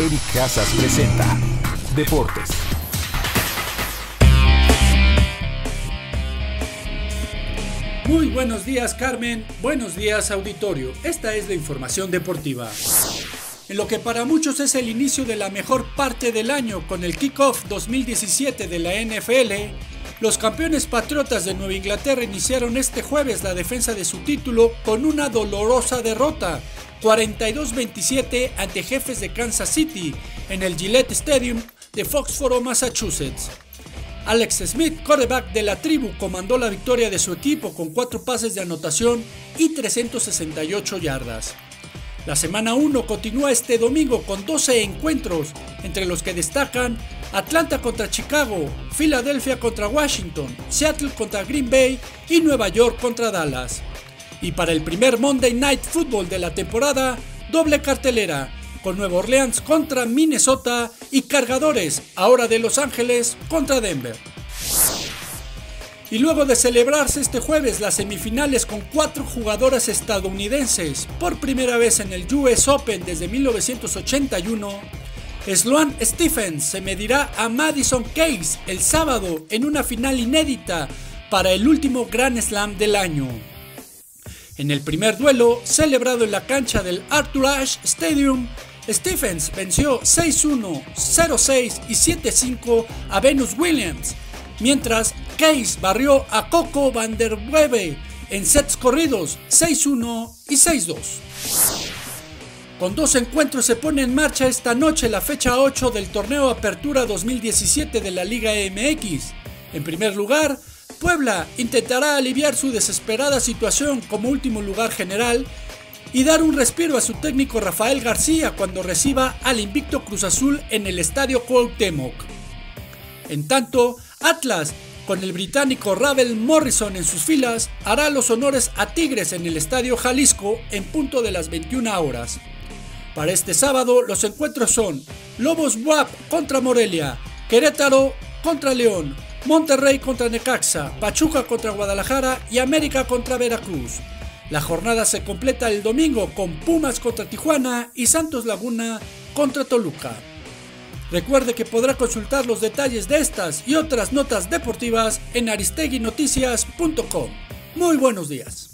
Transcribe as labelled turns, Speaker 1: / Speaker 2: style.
Speaker 1: Eric Casas presenta Deportes.
Speaker 2: Muy buenos días Carmen, buenos días auditorio. Esta es la información deportiva. En lo que para muchos es el inicio de la mejor parte del año con el kickoff 2017 de la NFL, los campeones patriotas de Nueva Inglaterra iniciaron este jueves la defensa de su título con una dolorosa derrota, 42-27 ante jefes de Kansas City en el Gillette Stadium de Foxborough, Massachusetts. Alex Smith, quarterback de la tribu, comandó la victoria de su equipo con cuatro pases de anotación y 368 yardas. La semana 1 continúa este domingo con 12 encuentros, entre los que destacan Atlanta contra Chicago, Filadelfia contra Washington, Seattle contra Green Bay y Nueva York contra Dallas. Y para el primer Monday Night Football de la temporada, doble cartelera, con Nueva Orleans contra Minnesota y Cargadores, ahora de Los Ángeles, contra Denver. Y luego de celebrarse este jueves las semifinales con cuatro jugadoras estadounidenses, por primera vez en el US Open desde 1981, Sloan Stephens se medirá a Madison Case el sábado en una final inédita para el último Grand Slam del año. En el primer duelo, celebrado en la cancha del Arthur Ashe Stadium, Stephens venció 6-1, 0-6 y 7-5 a Venus Williams, mientras Case barrió a Coco van der en sets corridos 6-1 y 6-2. Con dos encuentros se pone en marcha esta noche la fecha 8 del torneo Apertura 2017 de la Liga MX. En primer lugar, Puebla intentará aliviar su desesperada situación como último lugar general y dar un respiro a su técnico Rafael García cuando reciba al invicto Cruz Azul en el Estadio Cuauhtémoc. En tanto, Atlas, con el británico Ravel Morrison en sus filas, hará los honores a Tigres en el Estadio Jalisco en punto de las 21 horas. Para este sábado los encuentros son Lobos WAP contra Morelia, Querétaro contra León, Monterrey contra Necaxa, Pachuca contra Guadalajara y América contra Veracruz. La jornada se completa el domingo con Pumas contra Tijuana y Santos Laguna contra Toluca. Recuerde que podrá consultar los detalles de estas y otras notas deportivas en aristeguinoticias.com. Muy buenos días.